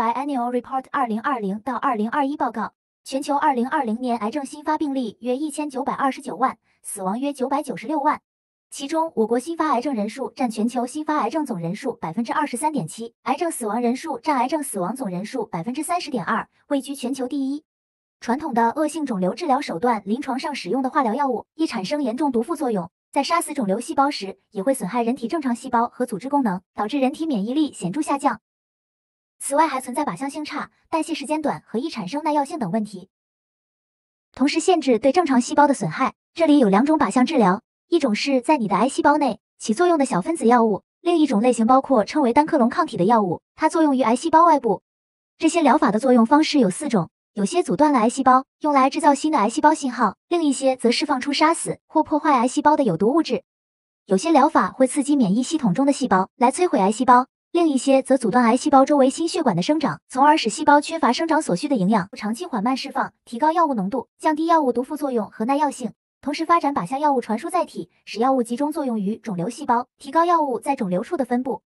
Biannual Report 二零二零到二零二一报告，全球二零二零年癌症新发病例约一千九百二十九万，死亡约九百九十六万。其中，我国新发癌症人数占全球新发癌症总人数百分之二十三点七，癌症死亡人数占癌症死亡总人数百分之三十点二，位居全球第一。传统的恶性肿瘤治疗手段，临床上使用的化疗药物易产生严重毒副作用，在杀死肿瘤细胞时，也会损害人体正常细胞和组织功能，导致人体免疫力显著下降。此外，还存在靶向性差、代谢时间短和易产生耐药性等问题，同时限制对正常细胞的损害。这里有两种靶向治疗，一种是在你的癌细胞内起作用的小分子药物，另一种类型包括称为单克隆抗体的药物，它作用于癌细胞外部。这些疗法的作用方式有四种，有些阻断了癌细胞，用来制造新的癌细胞信号；另一些则释放出杀死或破坏癌细胞的有毒物质。有些疗法会刺激免疫系统中的细胞来摧毁癌细胞。另一些则阻断癌细胞周围心血管的生长，从而使细胞缺乏生长所需的营养，长期缓慢释放，提高药物浓度，降低药物毒副作用和耐药性。同时发展靶向药物传输载体，使药物集中作用于肿瘤细胞，提高药物在肿瘤处的分布。